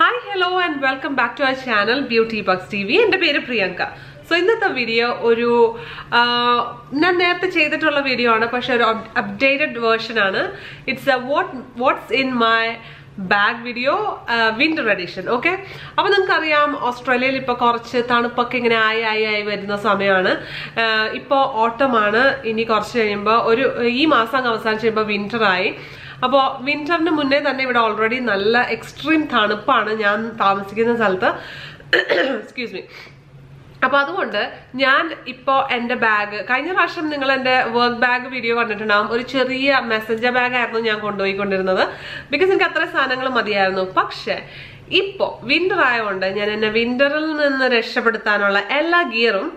Hi hello and welcome back to our channel beauty bucks T V എന്റെ പേര് Priyanka. So ഇന്നത്തെ video ഒരു ഞാൻ നേരത്തെ ചെയ്തിട്ടുള്ള വീഡിയോ ആണ് പക്ഷെ ഒരു അപ്ഡേറ്റഡ് വേർഷൻ ആണ്. It's a what what's in my bag video winter edition okay അപ്പൊ നിങ്ങൾക്കറിയാം ഓസ്ട്രേലിയയിൽ ഇപ്പൊ കുറച്ച് തണുപ്പൊക്കെ ഇങ്ങനെ ആയി ആയി ആയി വരുന്ന സമയമാണ്. ഇപ്പോൾ ഓട്ടമാണ് ഇനി കുറച്ച് കഴിയുമ്പോൾ ഒരു ഈ മാസം അവസാനിച്ച് കഴിയുമ്പോൾ ആയി. അപ്പോൾ വിന്ററിന് മുന്നേ തന്നെ ഇവിടെ ഓൾറെഡി നല്ല എക്സ്ട്രീം തണുപ്പാണ് ഞാൻ താമസിക്കുന്ന സ്ഥലത്ത്. എക്സ്ക്യൂസ് മീ അപ്പൊ അതുകൊണ്ട് ഞാൻ ഇപ്പോ എന്റെ ബാഗ് കഴിഞ്ഞ പ്രാവശ്യം നിങ്ങൾ എന്റെ വർക്ക് ബാഗ് വീഡിയോ കണ്ടിട്ടുണ്ടാവും. ഒരു ചെറിയ മെസ്സഞ്ചർ ബാഗ് ആയിരുന്നു ഞാൻ കൊണ്ടുപോയിക്കൊണ്ടിരുന്നത്. ബിക്കോസ് എനിക്ക് അത്ര സാധനങ്ങൾ മതിയായിരുന്നു. പക്ഷെ ഇപ്പോ വിന്റർ ആയതുകൊണ്ട് ഞാൻ എന്നെ വിന്ററിൽ നിന്ന് രക്ഷപ്പെടുത്താനുള്ള എല്ലാ ഗിയറും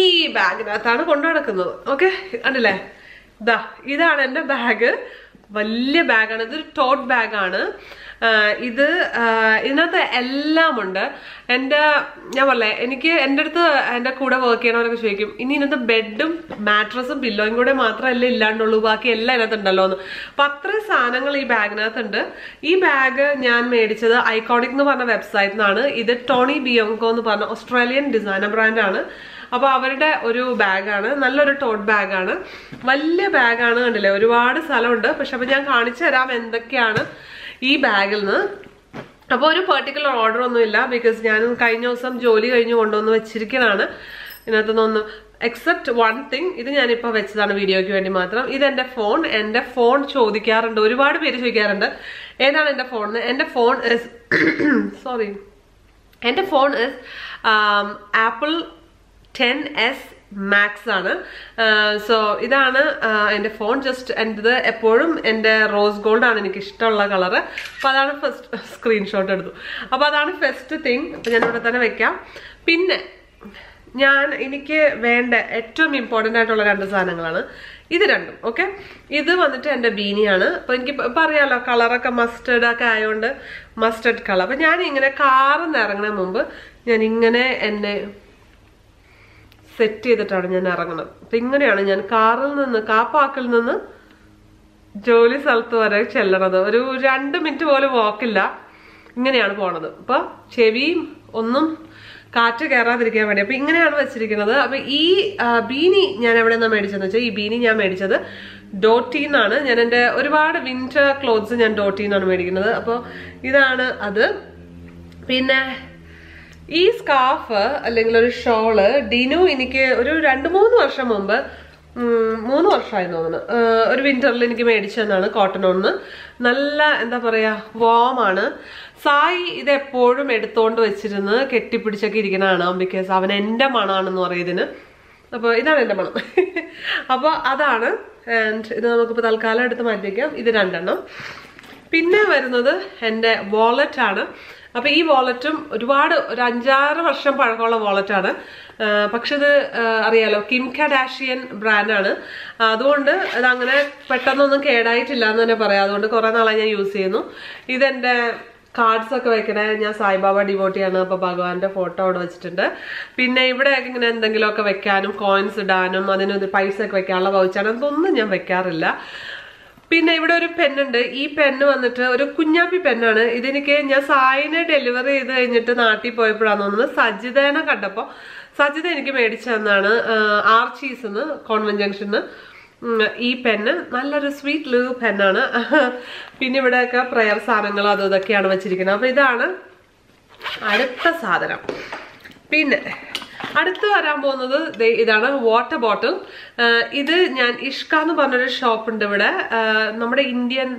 ഈ ബാഗിനകത്താണ് കൊണ്ടു നടക്കുന്നത്. ഓക്കെ കണ്ടില്ലേ? ഇതാ ഇതാണ് എന്റെ ബാഗ് വലിയ ബാഗാണ് ഇതൊരു ടോട്ട് ബാഗാണ് ഇത് ഇതിനകത്ത് എല്ലാം ഉണ്ട് എന്റെ ഞാൻ പറഞ്ഞേ എനിക്ക് എന്റെ അടുത്ത് എന്റെ കൂടെ വർക്ക് ചെയ്യണവരൊക്കെ ചോദിക്കും ഇനി ഇതിനകത്ത് ബെഡും മാട്രസും പില്ലോയും കൂടെ മാത്രമല്ലേ ഇല്ലാണ്ടുള്ളൂ ബാക്കി എല്ലാം ഇതിനകത്ത് ഉണ്ടല്ലോ എന്ന്. അപ്പം അത്രയും സാധനങ്ങൾ ഈ ബാഗിനകത്തുണ്ട്. ഈ ബാഗ് ഞാൻ മേടിച്ചത് ഐക്കോണിക് എന്ന് പറഞ്ഞ വെബ്സൈറ്റിൽ നിന്നാണ്. ഇത് ടോണി ബിയോങ്കോ എന്ന് പറഞ്ഞ ഓസ്ട്രേലിയൻ ഡിസൈനർ ബ്രാൻഡാണ് അപ്പോൾ അവരുടെ ഒരു ബാഗാണ് നല്ലൊരു ടോട്ട് ബാഗാണ് വലിയ ബാഗാണ് കണ്ടില്ലേ? ഒരുപാട് സ്ഥലമുണ്ട്. പക്ഷെ അപ്പം ഞാൻ കാണിച്ചു തരാം എന്തൊക്കെയാണ് ഈ ബാഗിൽ നിന്ന്. അപ്പോൾ ഒരു പെർട്ടിക്കുലർ ഓർഡർ ഒന്നുമില്ല ബിക്കോസ് ഞാൻ കഴിഞ്ഞ ദിവസം ജോലി കഴിഞ്ഞ് കൊണ്ടുവന്ന് വെച്ചിരിക്കണാണ് ഇതിനകത്തുനിന്ന് എക്സെപ്റ്റ് വൺ തിങ് ഇത് ഞാനിപ്പോൾ വെച്ചതാണ് വീഡിയോയ്ക്ക് വേണ്ടി മാത്രം. ഇത് എന്റെ ഫോൺ എന്റെ ഫോൺ ചോദിക്കാറുണ്ട്. ഒരുപാട് പേര് ചോദിക്കാറുണ്ട്. ഏതാണ് എന്റെ ഫോൺ എന്റെ ഫോൺ സോറി എന്റെ phone apple ten S max ആണ്. സോ ഇതാണ് എന്റെ ഫോൺ ജസ്റ്റ് എന്റെത് എപ്പോഴും എന്റെ റോസ് ഗോൾഡ് ആണ് എനിക്ക് ഇഷ്ടമുള്ള കളർ അപ്പോൾ അതാണ് ഫസ്റ്റ് സ്ക്രീൻഷോട്ട് എടുത്തു അപ്പോൾ അതാണ് ഫസ്റ്റ് തിങ് അപ്പോൾ ഞാൻ ഇവിടെ തന്നെ വെക്കാം. പിന്നെ ഞാൻ എനിക്ക് വേണ്ട ഏറ്റവും ഇമ്പോർട്ടന്റ് ആയിട്ടുള്ള രണ്ട് സാധനങ്ങളാണ്. ഇത് രണ്ടും ഓക്കെ ഇത് വന്നിട്ട് എന്റെ ബീനിയാണ് അപ്പോൾ എനിക്ക് ഇപ്പം അറിയാലോ കളറൊക്കെ മസ്റ്റേഡ് ഒക്കെ ആയതുകൊണ്ട് മസ്റ്റേഡ് കളർ അപ്പം ഞാൻ ഇങ്ങനെ കാറിൽ നിന്ന് ഇറങ്ങുന്ന മുമ്പ് ഞാൻ ഇങ്ങനെ എന്നെ സെറ്റ് ചെയ്തിട്ടാണ് ഞാൻ ഇറങ്ങുന്നത്. അപ്പം ഇങ്ങനെയാണ് ഞാൻ കാറിൽ നിന്ന് കാപ്പാക്കിൽ നിന്ന് ജോലി സ്ഥലത്ത് വരെ ചെല്ലണത്. ഒരു രണ്ട് മിനിറ്റ് പോലും വാക്കില്ല ഇങ്ങനെയാണ് പോണത്. അപ്പൊ ചെവിയും ഒന്നും കാറ്റ് കയറാതിരിക്കാൻ വേണ്ടി. അപ്പൊ ഇങ്ങനെയാണ് വെച്ചിരിക്കുന്നത്. അപ്പൊ ഈ ബീനി ഞാൻ എവിടെ നിന്നാണ് മേടിച്ചതെന്ന് വെച്ചാൽ ഈ ബീനി ഞാൻ മേടിച്ചത് ഡോട്ടീന്നാണ്. ഞാൻ എന്റെ ഒരുപാട് വിന്റർ ക്ലോത്ത്സ് ഞാൻ ഡോട്ടീന്നാണ് മേടിക്കുന്നത്. അപ്പോൾ ഇതാണ് അത്. പിന്നെ ഈ സ്കാർഫ് അല്ലെങ്കിൽ ഒരു ഷോൾ ഡിനു എനിക്ക് ഒരു രണ്ട് മൂന്ന് വർഷം മുമ്പ് മൂന്ന് വർഷമായി തോന്നുന്നു. ഒരു വിന്ററിൽ എനിക്ക് മേടിച്ചു കോട്ടൺ ഒന്ന് നല്ല എന്താ പറയാ വോമാണ് ആണ്. സായി ഇത് എപ്പോഴും എടുത്തോണ്ട് വെച്ചിരുന്ന് കെട്ടിപ്പിടിച്ചൊക്കെ ഇരിക്കണതാണ് ബിക്കോസ് അവൻ എന്റെ മണാണെന്ന് പറയുന്നതിന് അപ്പോൾ ഇതാണ് എന്റെ മണം. അപ്പോൾ അതാണ് ആൻഡ് ഇത് നമുക്കിപ്പോൾ തൽക്കാലം എടുത്ത് മാറ്റി ഇത് രണ്ടെണ്ണം. പിന്നെ വരുന്നത് എന്റെ വാലറ്റ് ആണ്. അപ്പൊ ഈ വാലറ്റും ഒരുപാട് ഒരു അഞ്ചാറ് വർഷം പഴക്കമുള്ള വാലറ്റാണ് പക്ഷെ ഇത് അറിയാലോ കിം കഡാഷിയൻ ബ്രാൻഡാണ് അതുകൊണ്ട് ഇത് അങ്ങനെ പെട്ടെന്നൊന്നും കേടായിട്ടില്ല എന്ന് തന്നെ പറയാം. അതുകൊണ്ട് കുറെ നാളായി ഞാൻ യൂസ് ചെയ്യുന്നു. ഇതെന്റെ കാർഡ്സ് ഒക്കെ വെക്കണേ. ഞാൻ സായിബാബ ഡിവോട്ടിയാണ് അപ്പോൾ ഭഗവാന്റെ ഫോട്ടോ അവിടെ വെച്ചിട്ടുണ്ട്. പിന്നെ ഇവിടെയൊക്കെ ഇങ്ങനെ എന്തെങ്കിലുമൊക്കെ വെക്കാനും കോയിൻസ് ഇടാനും അതിന് പൈസ ഒക്കെ വെക്കാനുള്ള വൗച്ചാണ് അതൊന്നും ഞാൻ വെക്കാറില്ല. പിന്നെ ഇവിടെ ഒരു പെന്നുണ്ട് ഈ പെന്ന് വന്നിട്ട് ഒരു കുഞ്ഞാപ്പി പെന്നാണ് ഇതെനിക്ക് ഞാൻ സായിനെ ഡെലിവറി ചെയ്ത് കഴിഞ്ഞിട്ട് നാട്ടിൽ പോയപ്പോഴാണ് തോന്നുന്നത് സജിതേനെ കണ്ടപ്പോൾ സജിത എനിക്ക് മേടിച്ചു തന്നാണ് ആർച്ചീസ് കോൺവെന്റ് ജംഗ്ഷന് ഈ പെന്ന് നല്ലൊരു സ്വീറ്റ് ലീവ് പെന്നാണ് പിന്നെ ഇവിടെയൊക്കെ പ്രയർ സാധനങ്ങൾ അതും ഇതൊക്കെയാണ് വെച്ചിരിക്കുന്നത്. അപ്പൊ ഇതാണ് അടുത്ത സാധനം. പിന്നെ അടുത്ത് വരാൻ പോകുന്നത് ഇതാണ് വാട്ടർ ബോട്ടിൽ ഇത് ഞാൻ ഇഷ്ക എന്ന് പറഞ്ഞൊരു ഷോപ്പ് ഉണ്ട് ഇവിടെ. നമ്മുടെ Indian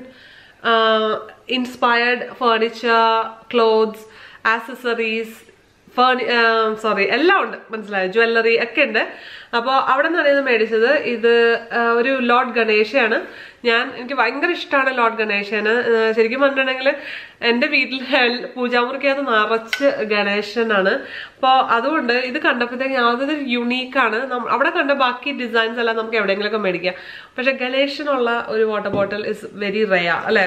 inspired furniture clothes accessories ഫേർണി sorry എല്ലാം ഉണ്ട്. മനസ്സിലായോ? ജ്വല്ലറി ഒക്കെ ഉണ്ട്. അപ്പോൾ അവിടെ നിന്നാണ് ഇത് മേടിച്ചത് ഇത് ഒരു ലോർഡ് ഗണേശയാണ് ഞാൻ എനിക്ക് ഭയങ്കര ഇഷ്ടമാണ് ലോർഡ് ഗണേശന് ശരിക്കും പറഞ്ഞിട്ടുണ്ടെങ്കിൽ എന്റെ വീട്ടിൽ പൂജാമുറിക്കകത്ത് നിറച്ച് ഗണേശനാണ്. അപ്പോൾ അതുകൊണ്ട് ഇത് കണ്ടപ്പോഴത്തേക്ക് യാതൊരു യുണീക്കാണ് അവിടെ കണ്ട ബാക്കി ഡിസൈൻസ് എല്ലാം നമുക്ക് എവിടെയെങ്കിലുമൊക്കെ മേടിക്കാം. പക്ഷെ ഗണേശനുള്ള ഒരു വാട്ടർ ബോട്ടിൽ ഇസ് വെരി റയ അല്ലേ?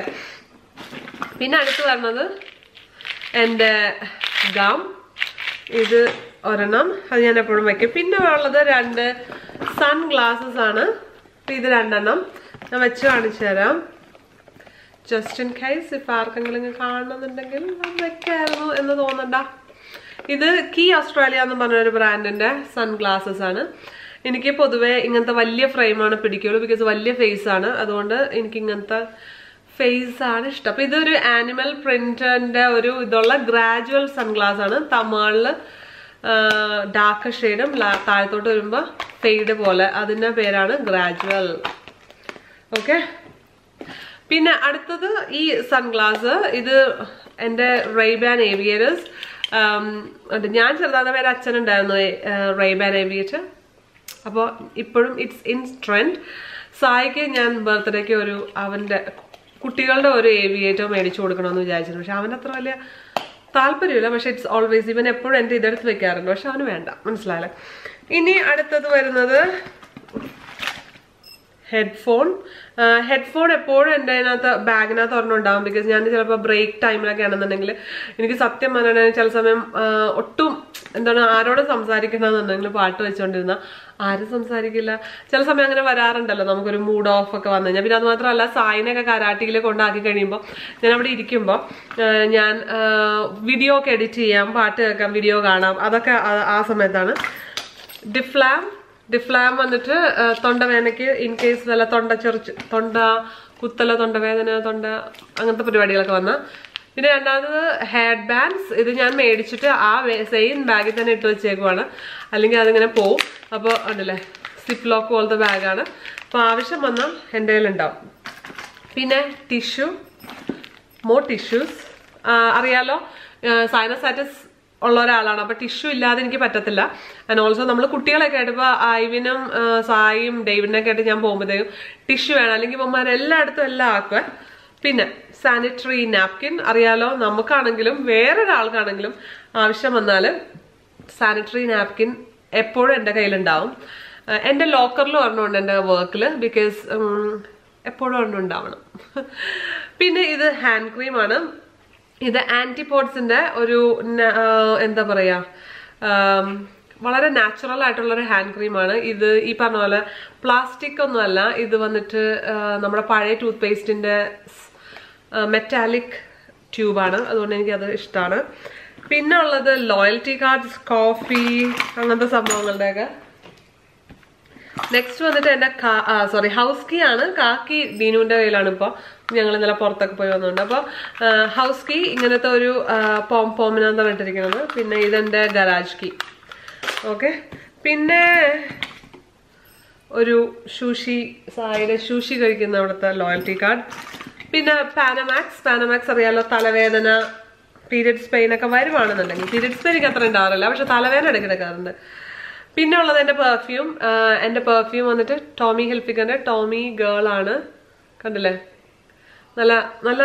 പിന്നെ അടുത്ത് വരുന്നത് എന്റെ ഗം. ഇത് ഒരെണ്ണം. അത് ഞാൻ എപ്പോഴും വയ്ക്കും പിന്നെ ഉള്ളത് രണ്ട് സൺ ഗ്ലാസസ് ആണ്. ഇത് രണ്ടെണ്ണം. ഞാൻ വെച്ച് കാണിച്ചു തരാം. ജസ്റ്റ് ഇൻ കേസ് ഇപ്പം ആർക്കെങ്കിലും കാണണമെന്നുണ്ടെങ്കിൽ വെക്കായിരുന്നു എന്ന് തോന്നണ്ട. ഇത് കീ ഓസ്ട്രേലിയ എന്ന് പറഞ്ഞൊരു ബ്രാൻഡിന്റെ സൺഗ്ലാസസ് ആണ്. എനിക്ക് പൊതുവേ ഇങ്ങനത്തെ വലിയ ഫ്രെയിമാണ് പിടിക്കുള്ളൂ. ബിക്കോസ് വലിയ ഫേസ് ആണ്. അതുകൊണ്ട് എനിക്ക് ഇങ്ങനത്തെ ഫേസ് ആണ് ഇഷ്ടം. അപ്പൊ ഇതൊരു ആനിമൽ പ്രിന്റിന്റെ ഒരു ഇതുള്ള ഗ്രാജുവൽ സൺഗ്ലാസ് ആണ്. തമിഴിൽ ഡാർക്ക് ഷെയ്ഡും താഴത്തോട്ട് വരുമ്പോ ഫെയ്ഡ് പോലെ. അതിന്റെ പേരാണ് ഗ്രാജുവൽ ഓക്കെ പിന്നെ അടുത്തത് ഈ സൺഗ്ലാസ് ഇത് എന്റെ റൈബാൻ ഏവിയേഴ്സ് ഞാൻ ചെറുതാകുന്ന പേര് അച്ഛനുണ്ടായിരുന്നു റൈബാൻ ഏവിയേറ്റ് അപ്പോൾ ഇപ്പോഴും ഇറ്റ്സ് ഇൻ ട്രെൻഡ് സായിക്ക് ഞാൻ ബർത്ത്ഡേക്ക് ഒരു അവന്റെ കുട്ടികളുടെ ഒരു ഏവിയേറ്റോ മേടിച്ചു കൊടുക്കണമെന്ന് വിചാരിച്ചിരുന്നു. പക്ഷെ അവന് അത്ര വലിയ താല്പര്യമില്ല. പക്ഷെ ഇറ്റ്സ് ഓൾവേസ് ഇവൻ എപ്പോഴും എന്റെ ഇതെടുത്ത് വെക്കാറുണ്ട്. പക്ഷെ അവന് വേണ്ട. മനസ്സിലായല്ലേ? ഇനി അടുത്തത് വരുന്നത് ഹെഡ്ഫോൺ ഹെഡ്ഫോൺ എപ്പോഴും എന്റെ അതിനകത്ത് ബാഗിനകത്ത് ഒരെണ്ണം ഉണ്ടാവും ബിക്കോസ് ഞാൻ ചിലപ്പോൾ ബ്രേക്ക് ടൈമിലൊക്കെ ആണെന്നുണ്ടെങ്കിൽ എനിക്ക് സത്യം പറഞ്ഞാൽ ചില സമയം ഒട്ടും എന്താണ് ആരോട് സംസാരിക്കണമെന്നുണ്ടെങ്കിൽ പാട്ട് വെച്ചുകൊണ്ടിരുന്ന ആരും സംസാരിക്കില്ല. ചില സമയം അങ്ങനെ വരാറുണ്ടല്ലോ. നമുക്കൊരു മൂഡ് ഓഫ് ഒക്കെ വന്നു കഴിഞ്ഞാൽ പിന്നെ അത് മാത്രമല്ല സായിനൊക്കെ കരാട്ടിയിൽ കൊണ്ടാക്കി കഴിയുമ്പോൾ ഞാൻ അവിടെ ഇരിക്കുമ്പോൾ ഞാൻ വീഡിയോ ഒക്കെ എഡിറ്റ് ചെയ്യാം പാട്ട് കേൾക്കാം വീഡിയോ കാണാം. അതൊക്കെ ആ സമയത്താണ്. ഡിഫ്ലാം ഡിഫ്ലാം വന്നിട്ട് തൊണ്ടവേദനയ്ക്ക് ഇൻ കേസ് നല്ല തൊണ്ട ചെറിച്ച് തൊണ്ട കുത്തല തൊണ്ടവേദന തൊണ്ട അങ്ങനത്തെ പരിപാടികളൊക്കെ വന്ന. പിന്നെ രണ്ടാമത് ഹെഡ് ബാൻഡ്സ് ഇത് ഞാൻ മേടിച്ചിട്ട് ആ സെയിം ബാഗിൽ തന്നെ ഇട്ട് വെച്ചേക്കുവാണ്. അല്ലെങ്കിൽ അതിങ്ങനെ പോവും. അപ്പോൾ ഉണ്ടല്ലേ സിപ്പ് ലോക്ക് പോലത്തെ ബാഗാണ് അപ്പോൾ ആവശ്യം വന്നാൽ എന്റെ കയ്യിലുണ്ടാവും പിന്നെ ടിഷ്യൂ മോർ ടിഷ്യൂസ് അറിയാലോ? സൈനസൈറ്റിസ് ഉള്ള ഒരാളാണ്. അപ്പൊ ടിഷ്യൂ ഇല്ലാതെ എനിക്ക് പറ്റത്തില്ല. ആൻഡ് ഓൾസോ നമ്മൾ കുട്ടികളൊക്കെ ആയിട്ട് ഇപ്പൊ ഐവിനും സായിയും ഡേവിഡിനൊക്കെ ആയിട്ട് ഞാൻ പോകുമ്പോഴത്തേക്കും ടിഷ്യൂ വേണം. അല്ലെങ്കിൽ ഇവന്മാർ എല്ലായിടത്തും എല്ലാം ആക്കുക പിന്നെ സാനിറ്ററി നാപ്കിൻ അറിയാലോ? നമുക്കാണെങ്കിലും വേറൊരാൾക്കാണെങ്കിലും ആവശ്യം വന്നാൽ സാനിറ്ററി നാപ്കിൻ എപ്പോഴും എന്റെ കയ്യിലുണ്ടാവും. എന്റെ ലോക്കറിൽ ഒരെണ്ണമുണ്ട് എന്റെ വർക്കിൽ ബിക്കോസ് എപ്പോഴും ഉണ്ടാവണം. പിന്നെ ഇത് ഹാൻഡ് ക്രീമാണ് ഇത് ആന്റിപോഡ്സിന്റെ ഒരു എന്താ പറയാ വളരെ നാച്ചുറൽ ആയിട്ടുള്ള ഒരു ഹാൻഡ് ക്രീമാണ് ഇത് ഈ പറഞ്ഞ പോലെ പ്ലാസ്റ്റിക് ഒന്നുമല്ല ഇത് വന്നിട്ട് നമ്മുടെ പഴയ ടൂത്ത് പേസ്റ്റിന്റെ മെറ്റാലിക് ട്യൂബാണ് അതുകൊണ്ട് എനിക്കത് ഇഷ്ടമാണ് പിന്നെ ഉള്ളത് ലോയൽറ്റി കാർഡ്സ് കോഫി അങ്ങനത്തെ സംഭവങ്ങളുടെയൊക്കെ. നെക്സ്റ്റ് വന്നിട്ട് എന്റെ സോറി ഹൗസ് കീ ആണ്. കാക്കി ദീനുവിന്റെ കയ്യിലാണ് ഇപ്പൊ. ഞങ്ങൾ ഇന്നലെ പുറത്തൊക്കെ പോയി വന്നുണ്ട്. അപ്പോൾ ഹൗസ് കീ ഇങ്ങനത്തെ ഒരു പോം പോമിനാന്താണ് ഇട്ടിരിക്കുന്നത് പിന്നെ ഇതെന്റെ ഗരാജ് കീ ഓക്കെ പിന്നെ ഒരു ഷൂഷി സായിയുടെ ഷൂഷി കഴിക്കുന്ന അവിടുത്തെ ലോയൽറ്റി കാർഡ് പിന്നെ പാനമാക്സ് പാനമാക്സ് അറിയാലോ തലവേദന പീരിയഡ്സ് പെയിൻ ഒക്കെ വരുവാണെന്നുണ്ടെങ്കിൽ പീരിയഡ്സ് പെയിൻ അത്ര ഉണ്ടാവാറില്ല പക്ഷെ തലവേദന ഇടയ്ക്ക് എടുക്കാറുണ്ട് പിന്നെ ഉള്ളത് എന്റെ പെർഫ്യൂം എന്റെ പെർഫ്യൂം വന്നിട്ട് ടോമി ഹെൽപ്പിക്കന്റെ ടോമി ഗേൾ ആണ്. കണ്ടില്ലേ? നല്ല നല്ല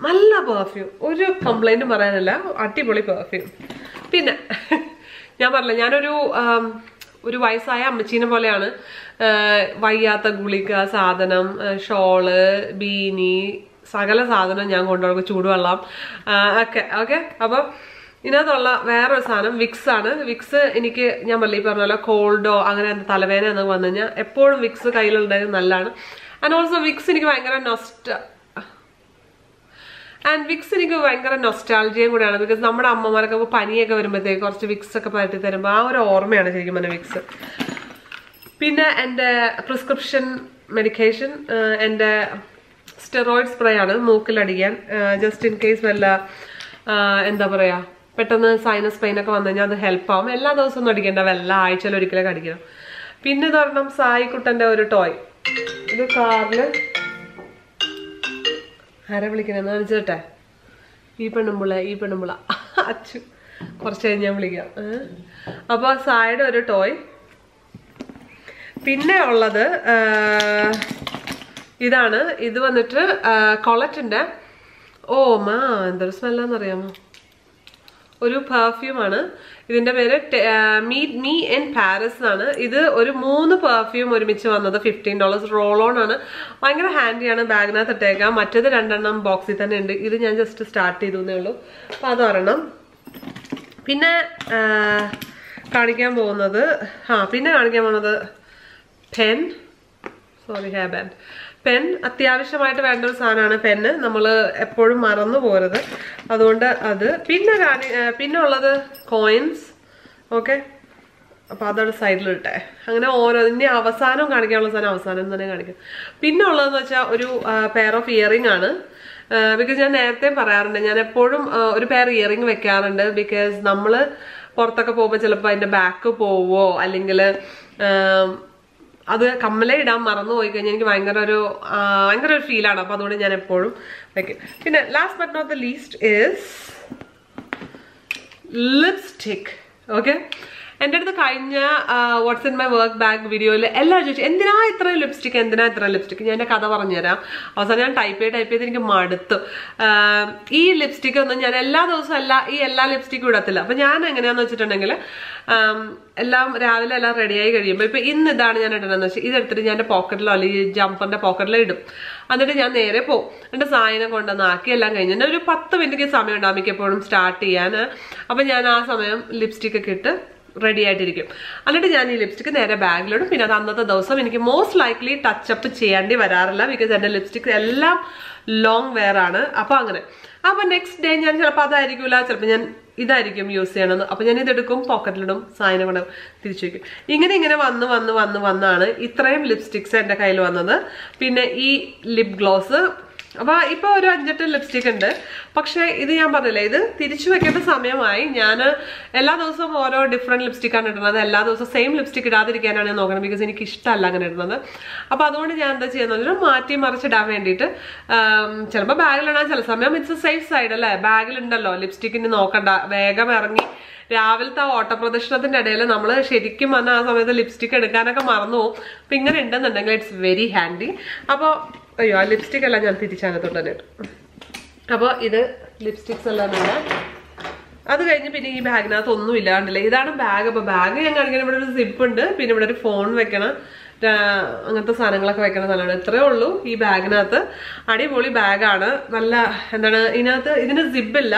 നല്ല പെർഫ്യൂം ഒരു കംപ്ലൈന്റും പറയാനല്ല. അടിപൊളി പെർഫ്യൂം പിന്നെ ഞാൻ പറഞ്ഞില്ല ഞാനൊരു ഒരു വയസ്സായ അമ്മച്ചീനെ പോലെയാണ്. വയ്യാത്ത ഗുളിക സാധനം ഷോൾ ബീനി സകല സാധനം ഞാൻ കൊണ്ടുപോകും ചൂടുവെള്ളം ഒക്കെ ഓക്കെ? അപ്പം ഇതിനകത്തുള്ള വേറൊരു സാധനം വിക്സ് ആണ്. വിക്സ് എനിക്ക് ഞാൻ പറഞ്ഞില്ല ഈ പറഞ്ഞ പോലെ കോൾഡോ അങ്ങനെ തലവേദന എന്നൊക്കെ വന്നു കഴിഞ്ഞാൽ എപ്പോഴും വിക്സ് കയ്യിലുണ്ടെങ്കിൽ നല്ലതാണ്. ആൻഡ് ഓൾസോ വിക്സ് എനിക്ക് ഭയങ്കര നൊസ്റ്റ ആൻഡ് വിക്സ് എനിക്ക് ഭയങ്കര നൊസ്റ്റാൾജിയും കൂടെയാണ്. ബിക്കോസ് നമ്മുടെ അമ്മമാർക്കൊക്കെ പനിയൊക്കെ വരുമ്പോഴത്തേക്ക് കുറച്ച് വിക്സ് ഒക്കെ പരത്തി തരുമ്പോൾ ആ ഒരു ഓർമ്മയാണ് ശരിക്കും പറഞ്ഞ വിക്സ് പിന്നെ എന്റെ പ്രിസ്ക്രിപ്ഷൻ മെഡിക്കേഷൻ എന്റെ സ്റ്റെറോയിഡ് സ്പ്രേ ആണ് മൂക്കിലടിക്കാൻ ജസ്റ്റ് ഇൻ കേസ് വല്ല എന്താ പറയുക പെട്ടെന്ന് സൈനസ് പെയിൻ ഒക്കെ വന്നു കഴിഞ്ഞാൽ അത് ഹെൽപ്പ് ആവും. എല്ലാ ദിവസവും ഒന്നും അടിക്കേണ്ട. വല്ല ആഴ്ചയിൽ ഒരിക്കലൊക്കെ അടിക്കണം. പിന്നെ ഒരെണ്ണം സായിക്കുട്ടന്റെ ഒരു ടോയ് ഇത് കാറിൽ ആരെ വിളിക്കണെന്ന് കാണിച്ചിട്ടെ? ഈ പെണ്ണുമ്പിള ഈ പെണ്ണുമ്പിള അച്ചു. കുറച്ച് കഴിഞ്ഞ് ഞാൻ വിളിക്കാം. അപ്പോൾ അപ്പൊ സായുടെ ഒരു ടോയ്. പിന്നെ ഉള്ളത് ഇതാണ്. ഇത് വന്നിട്ട് കൊളറ്റിന്റെ ഓ മാ എന്തൊരു സ്മെല്ലാന്നറിയാമോ ഒരു പെർഫ്യൂമാണ് ഇതിന്റെ പേര് മീറ്റ് മീ ഇൻ പാരീസ് എന്നാണ് ഇത് ഒരു മൂന്ന് പെർഫ്യൂം ഒരുമിച്ച് വന്നത് ഫിഫ്റ്റീൻ ഡോളേഴ്സ് റോൾ ഓൺ ആണ്. ഭയങ്കര ഹാൻഡിയാണ് ബാഗിനകത്ത് ഇട്ടേക്കാം. മറ്റേത് രണ്ടെണ്ണം ബോക്സിൽ തന്നെ ഉണ്ട്. ഇത് ഞാൻ ജസ്റ്റ് സ്റ്റാർട്ട് ചെയ്തു എന്നേ ഉള്ളൂ. അപ്പൊ അതൊരെണ്ണം. പിന്നെ കാണിക്കാൻ പോകുന്നത് ആ പിന്നെ കാണിക്കാൻ പോകുന്നത് pen sorry hair band pen അത്യാവശ്യമായിട്ട് വേണ്ട ഒരു സാധനമാണ് പെന്ന് നമ്മൾ എപ്പോഴും മറന്നു പോരുത് അതുകൊണ്ട് അത് പിന്നെ കാണി പിന്നെ ഉള്ളത് കോയിൻസ് ഓക്കെ അപ്പോൾ അതവിടെ സൈഡിലിട്ടെ അങ്ങനെ ഓരോ ഇനി അവസാനം കാണിക്കാനുള്ള സാധനം അവസാനം തന്നെ കാണിക്കും. പിന്നെ ഉള്ളതെന്ന് വെച്ചാൽ ഒരു പെയർ ഓഫ് ഇയറിംഗ് ആണ്. ബിക്കോസ് ഞാൻ നേരത്തെ പറയാറുണ്ട് ഞാൻ എപ്പോഴും ഒരു പെയർ ഇയറിംഗ് വെക്കാറുണ്ട് ബിക്കോസ് നമ്മൾ പുറത്തൊക്കെ പോകുമ്പോൾ ചിലപ്പോൾ അതിന്റെ ബാക്ക് പോവോ അല്ലെങ്കിൽ അത് കമ്മലേ ഇടാൻ മറന്നു പോയി കഴിഞ്ഞാൽ എനിക്ക് ഭയങ്കര ഒരു ഭയങ്കര ഒരു ഫീലാണ് അപ്പോൾ അതുകൊണ്ട് ഞാൻ എപ്പോഴും വെക്കും പിന്നെ last but not the least is lipstick okay എന്റെ അടുത്ത് കഴിഞ്ഞ what's in my work bag വീഡിയോയിൽ എല്ലാവരും ചോദിച്ചു എന്തിനാ ഇത്ര ലിപ്സ്റ്റിക് എന്തിനാ ഇത്ര ലിപ്സ്റ്റിക് ഞാൻ എന്റെ കഥ പറഞ്ഞുതരാം. അവസാനം ഞാൻ ടൈപ്പ് ചെയ്ത് ടൈപ്പ് ചെയ്ത് എനിക്ക് മടുത്തു. ഈ ലിപ്സ്റ്റിക് ഒന്നും ഞാൻ എല്ലാ ദിവസവും അല്ല ഈ എല്ലാ ലിപ്സ്റ്റിക്കും ഇടത്തില്ല. അപ്പം ഞാൻ എങ്ങനെയാന്ന് വെച്ചിട്ടുണ്ടെങ്കിൽ എല്ലാം രാവിലെ എല്ലാം റെഡിയായി കഴിയുമ്പോൾ ഇപ്പം ഇന്ന് ഇതാണ് ഞാൻ ഇടണമെന്ന് വെച്ചാൽ ഇതെടുത്തിട്ട് ഞാൻ എന്റെ പോക്കറ്റിലോ അല്ലെങ്കിൽ ജമ്പറിന്റെ പോക്കറ്റിലോ ഇടും. എന്നിട്ട് ഞാൻ നേരെ പോകും എന്റെ സാധനം കൊണ്ടുവന്ന് ആക്കി എല്ലാം കഴിഞ്ഞ് ഒരു പത്ത് മിനിറ്റ് സമയം ഉണ്ടാവും മിക്കപ്പോഴും സ്റ്റാർട്ട് ചെയ്യാൻ അപ്പം ഞാൻ ആ സമയം ലിപ്സ്റ്റിക് ഒക്കെ ഇട്ട് റെഡി ആയിട്ടിരിക്കും. എന്നിട്ട് ഞാൻ ഈ ലിപ്സ്റ്റിക് നേരെ ബാഗിലിടും പിന്നെ അത് അന്നത്തെ ദിവസം എനിക്ക് മോസ്റ്റ് ലൈക്ലി ടച്ചപ്പ് ചെയ്യേണ്ടി വരാറില്ല ബിക്കോസ് എന്റെ ലിപ്സ്റ്റിക് എല്ലാം ലോങ് വെയർ ആണ്. അപ്പോൾ അങ്ങനെ. അപ്പോൾ നെക്സ്റ്റ് ഡേ ഞാൻ ചിലപ്പോൾ അതായിരിക്കില്ല ചിലപ്പോൾ ഞാൻ ഇതായിരിക്കും യൂസ് ചെയ്യണമെന്ന് അപ്പോൾ ഞാൻ ഇതെടുക്കും പോക്കറ്റിലിടും സാധനം കൊണ്ട് തിരിച്ചു വയ്ക്കും ഇങ്ങനെ ഇങ്ങനെ വന്ന് വന്ന് വന്ന് വന്നാണ് ഇത്രയും ലിപ്സ്റ്റിക്സ് എന്റെ കയ്യിൽ വന്നത്. പിന്നെ ഈ ലിപ് ഗ്ലോസ് അപ്പൊ ഇപ്പോൾ ഒരു അഞ്ചെട്ട് ലിപ്സ്റ്റിക് ഉണ്ട്. പക്ഷേ ഇത് ഞാൻ പറഞ്ഞില്ലേ ഇത് തിരിച്ചു വെക്കേണ്ട സമയമായി. ഞാൻ എല്ലാ ദിവസവും ഓരോ ഡിഫറെന്റ് ലിപ്സ്റ്റിക്കാണ് ഇടുന്നത്. എല്ലാ ദിവസവും സെയിം ലിപ്സ്റ്റിക് ഇടാതിരിക്കാനാണ് നോക്കുന്നത് ബിക്കോസ് എനിക്ക് ഇഷ്ടമല്ല അങ്ങനെ ഇടുന്നത്. അപ്പോൾ അതുകൊണ്ട് ഞാൻ എന്താ ചെയ്യുന്നത്? മാറ്റി മറിച്ചിടാൻ വേണ്ടിയിട്ട് ചിലപ്പോൾ ബാഗിലിടാൻ ചില സമയം ഇറ്റ്സ് സേഫ് സൈഡ് അല്ലേ? ബാഗിലുണ്ടല്ലോ ലിപ്സ്റ്റിക്കിന് നോക്കണ്ട. വേഗം ഇറങ്ങി രാവിലത്തെ ആ ഓട്ടപ്രദർശനത്തിന്റെ ഇടയിൽ നമ്മൾ ശരിക്കും വന്ന ആ സമയത്ത് ലിപ്സ്റ്റിക് എടുക്കാനൊക്കെ മറന്നു പോകും അപ്പം ഇങ്ങനെ ഉണ്ടെന്നുണ്ടെങ്കിൽ ഇറ്റ്സ് വെരി ഹാൻഡി അപ്പോൾ അയ്യോ ആ ലിപ്സ്റ്റിക് എല്ലാം ഞാൻ തിരിച്ചതിനകത്തോട്ട് തന്നെ ഇട്ടു. അപ്പോൾ ഇത് ലിപ്സ്റ്റിക്സ് എല്ലാം തന്നെ അത് കഴിഞ്ഞ് പിന്നെ ഈ ബാഗിനകത്ത് ഒന്നും ഇല്ലാണ്ടില്ല? ഇതാണ് ബാഗ് അപ്പോൾ ബാഗ് ഞാൻ കാണിക്കുന്നത് ഇവിടെ ഒരു സിപ്പ് ഉണ്ട്. പിന്നെ ഇവിടെ ഒരു ഫോൺ വെക്കണം. അങ്ങനത്തെ സാധനങ്ങളൊക്കെ വെക്കണ നല്ലതാണ് ഇത്രയേ ഉള്ളൂ ഈ ബാഗിനകത്ത്. അടിപൊളി ബാഗാണ് നല്ല എന്താണ് ഇതിനകത്ത് ഇതിന് സിബില്ല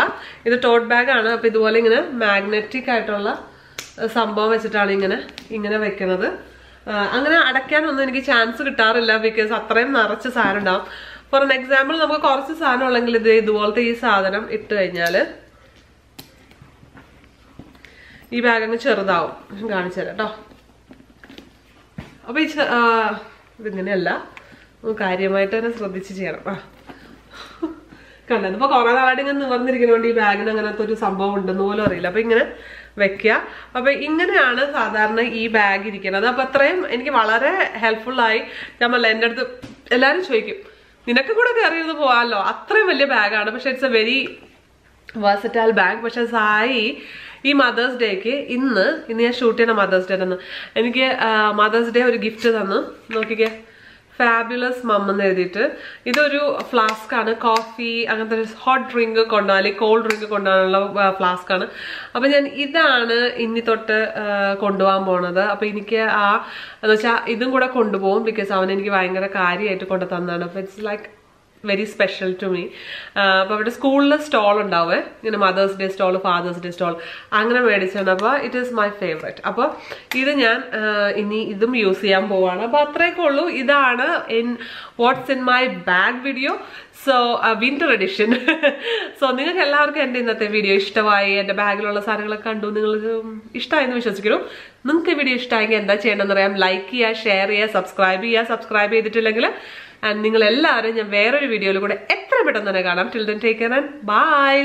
ഇത് ടോട്ട് ബാഗാണ് അപ്പോൾ ഇതുപോലെ ഇങ്ങനെ മാഗ്നറ്റിക് ആയിട്ടുള്ള സംഭവം വെച്ചിട്ടാണ് ഇങ്ങനെ ഇങ്ങനെ ആഹ് അങ്ങനെ അടയ്ക്കാനൊന്നും എനിക്ക് ചാൻസ് കിട്ടാറില്ല ബിക്കോസ് അത്രയും നിറച്ച് സാധനം ഉണ്ടാവും. ഫോർ എൻ എക്സാമ്പിൾ നമുക്ക് കുറച്ച് സാധനം ഉള്ളെങ്കിൽ ഇത് ഇതുപോലത്തെ ഈ സാധനം ഇട്ട് കഴിഞ്ഞാൽ ഈ ബാഗ് അങ്ങ് ചെറുതാവും. കാണിച്ചു തരാം കേട്ടോ അപ്പൊ ഈ ഇതിങ്ങനെയല്ല. കാര്യമായിട്ട് തന്നെ ശ്രദ്ധിച്ച് ചെയ്യണം. ആ. കണ്ടത് ഇപ്പോൾ കുറേ നാളായിട്ട് ഇങ്ങനെ നിവർന്നിരിക്കുന്നതുകൊണ്ട് ഈ ബാഗിന് അങ്ങനത്തെ ഒരു സംഭവം ഉണ്ടെന്ന് പോലും അറിയില്ല. അപ്പോൾ ഇങ്ങനെ വെക്കുക അപ്പൊ ഇങ്ങനെയാണ് സാധാരണ ഈ ബാഗ് ഇരിക്കുന്നത്. അപ്പൊ അത്രയും എനിക്ക് വളരെ ഹെൽപ്ഫുൾ ആയി പറഞ്ഞ എന്റെ അടുത്ത് എല്ലാവരും ചോദിക്കും നിനക്ക് കൂടെ കയറിയിരുന്ന് പോവാല്ലോ അത്രയും വലിയ ബാഗാണ് പക്ഷെ it's a very versatile bag പക്ഷെ സായി ഈ മദേഴ്സ് ഡേക്ക് ഇന്ന് ഇന്ന് ഞാൻ ഷൂട്ട് ചെയ്യണ മദേഴ്സ് ഡേ തന്നു. എനിക്ക് മദേഴ്സ് ഡേ ഒരു ഗിഫ്റ്റ് തന്നു. നോക്കിക്കേ. ഫാബുലസ് മമ്മ എന്ന് എഴുതിയിട്ട്. ഇതൊരു ഫ്ലാസ്ക് ആണ്. കോഫി അങ്ങനത്തെ ഒരു ഹോട്ട് ഡ്രിങ്ക് അല്ലെങ്കിൽ കോൾഡ് ഡ്രിങ്ക് കൊണ്ടുപോകാനുള്ള ഫ്ലാസ്ക് ആണ്. അപ്പം ഞാൻ ഇതാണ് ഇനി തൊട്ട് കൊണ്ടുപോകാൻ പോണത്. അപ്പം എനിക്ക് ആ എന്ന് വെച്ചാൽ ഇതും കൂടെ കൊണ്ടുപോകും ബിക്കോസ് അവൻ എനിക്ക് ഭയങ്കര കാര്യമായിട്ട് കൊണ്ടു തന്നാണ് അപ്പം it's like very special to me അപ്പോൾ അവിടെ സ്കൂളിൽ സ്റ്റോൾ ഉണ്ടാവേ. ഇങ്ങനെ mother's day stall father's day stall അങ്ങനെ മേടിച്ചാണ് അപ്പോൾ ഇറ്റ് ഈസ് മൈ ഫേവറേറ്റ് അപ്പോൾ ഇത് ഞാൻ ഇനി ഇതും യൂസ് ചെയ്യാൻ പോവാണ്. അപ്പോൾ അത്രയൊക്കെ ഉള്ളൂ. ഇതാണ് in what's in my bag video so winter edition so നിങ്ങൾക്ക് എല്ലാവർക്കും എന്റെ ഇന്നത്തെ വീഡിയോ ഇഷ്ടമായി? എന്റെ ബാഗിലുള്ള സാധനങ്ങളൊക്കെ കണ്ടു? നിങ്ങൾ ഇഷ്ടമായെന്ന് വിശ്വസിക്കുന്നു. നിങ്ങൾക്ക് വീഡിയോ ഇഷ്ടമായെങ്കിൽ എന്താ ചെയ്യണമെന്ന് അറിയാം ലൈക്ക് ചെയ്യുക ഷെയർ ചെയ്യുക സബ്സ്ക്രൈബ് ചെയ്യുക. സബ്സ്ക്രൈബ് ചെയ്തിട്ടില്ലെങ്കിൽ ആൻഡ് നിങ്ങൾ എല്ലാവരും ഞാൻ വേറൊരു വീഡിയോയിൽ കൂടെ എത്ര പെട്ടെന്ന് തന്നെ കാണാം. Till then take by